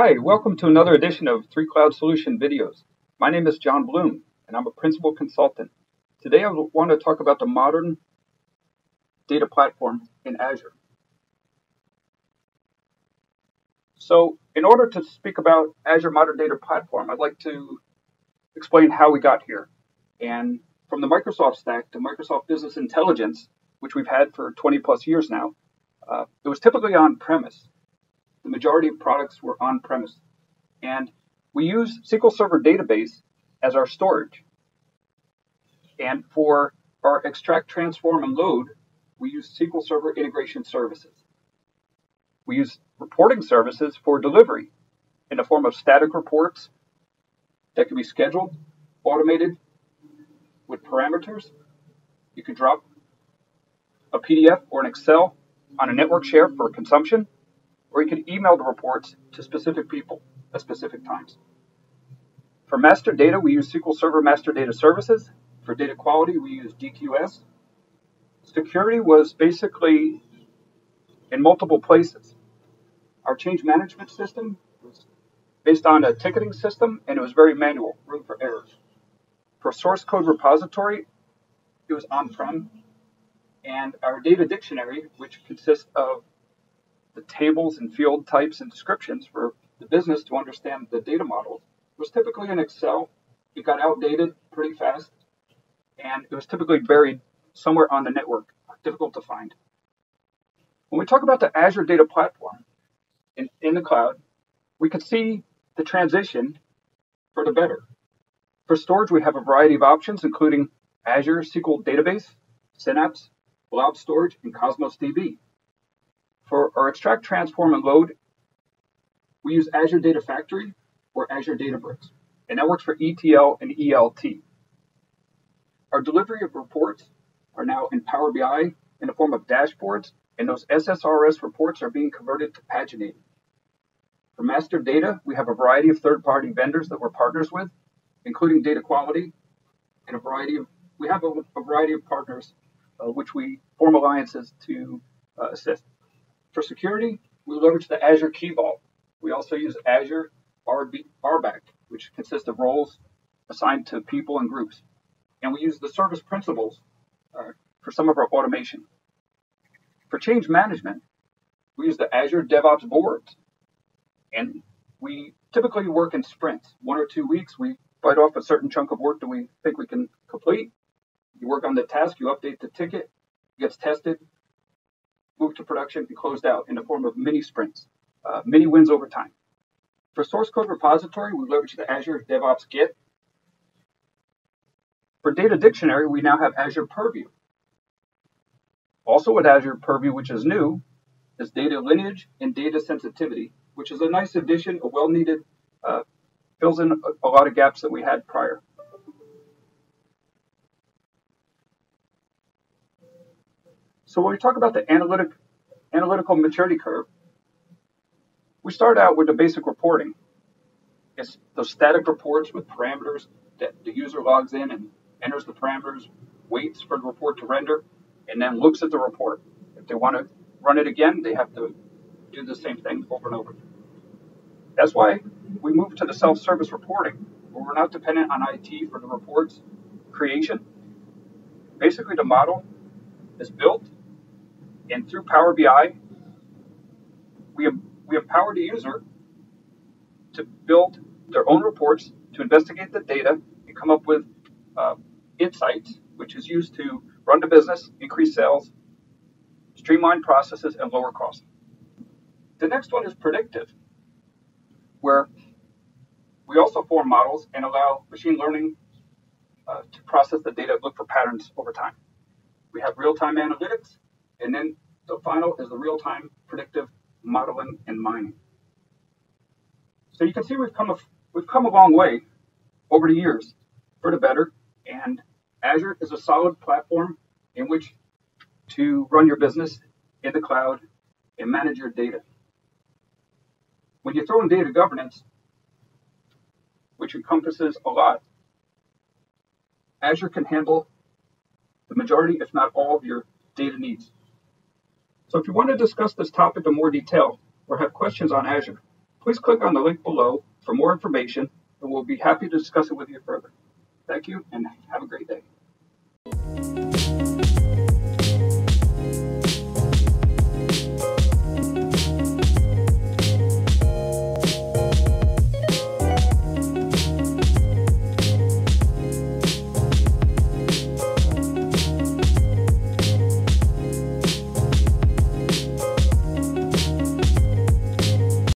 Hi, welcome to another edition of Three Cloud Solution videos. My name is John Bloom, and I'm a principal consultant. Today I want to talk about the modern data platform in Azure. So, in order to speak about Azure Modern Data Platform, I'd like to explain how we got here. And from the Microsoft stack to Microsoft Business Intelligence, which we've had for 20 plus years now, uh, it was typically on premise the majority of products were on premise. And we use SQL Server database as our storage. And for our extract, transform, and load, we use SQL Server integration services. We use reporting services for delivery in the form of static reports that can be scheduled, automated with parameters. You can drop a PDF or an Excel on a network share for consumption or you can email the reports to specific people at specific times. For master data, we use SQL Server Master Data Services. For data quality, we use DQS. Security was basically in multiple places. Our change management system was based on a ticketing system, and it was very manual, room for errors. For source code repository, it was on-prem, and our data dictionary, which consists of tables and field types and descriptions for the business to understand the data models was typically in Excel. It got outdated pretty fast, and it was typically buried somewhere on the network, difficult to find. When we talk about the Azure Data Platform in, in the cloud, we can see the transition for the better. For storage, we have a variety of options, including Azure SQL Database, Synapse, Blob Storage, and Cosmos DB. For our extract, transform, and load, we use Azure Data Factory or Azure Databricks, and that works for ETL and ELT. Our delivery of reports are now in Power BI in the form of dashboards, and those SSRS reports are being converted to paginated. For master data, we have a variety of third-party vendors that we're partners with, including data quality, and a variety of we have a, a variety of partners uh, which we form alliances to uh, assist. For security, we leverage the Azure Key Vault. We also use Azure RB, RBAC, which consists of roles assigned to people and groups. And we use the service principals uh, for some of our automation. For change management, we use the Azure DevOps boards. And we typically work in sprints. One or two weeks, we bite off a certain chunk of work that we think we can complete. You work on the task, you update the ticket, it gets tested, moved to production and closed out in the form of mini sprints, uh, mini wins over time. For source code repository, we leverage the Azure DevOps Git. For data dictionary, we now have Azure Purview. Also with Azure Purview, which is new, is data lineage and data sensitivity, which is a nice addition, a well-needed, uh, fills in a, a lot of gaps that we had prior. So when we talk about the analytic, analytical maturity curve, we start out with the basic reporting. It's those static reports with parameters that the user logs in and enters the parameters, waits for the report to render, and then looks at the report. If they want to run it again, they have to do the same thing over and over. That's why we moved to the self-service reporting, where we're not dependent on IT for the reports creation. Basically, the model is built and through Power BI, we, we empower the user to build their own reports, to investigate the data, and come up with uh, insights, which is used to run the business, increase sales, streamline processes, and lower costs. The next one is predictive, where we also form models and allow machine learning uh, to process the data, and look for patterns over time. We have real-time analytics, and then the final is the real-time predictive modeling and mining. So you can see we've come a, we've come a long way over the years for the better, and Azure is a solid platform in which to run your business in the cloud and manage your data. When you throw in data governance, which encompasses a lot, Azure can handle the majority, if not all, of your data needs. So if you want to discuss this topic in more detail or have questions on Azure, please click on the link below for more information, and we'll be happy to discuss it with you further. Thank you, and have a great day.